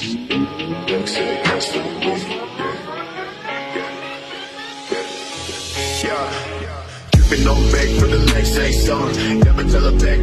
Young Silly, that's for the. Yeah. On back for the next ain't song. Never tell her back.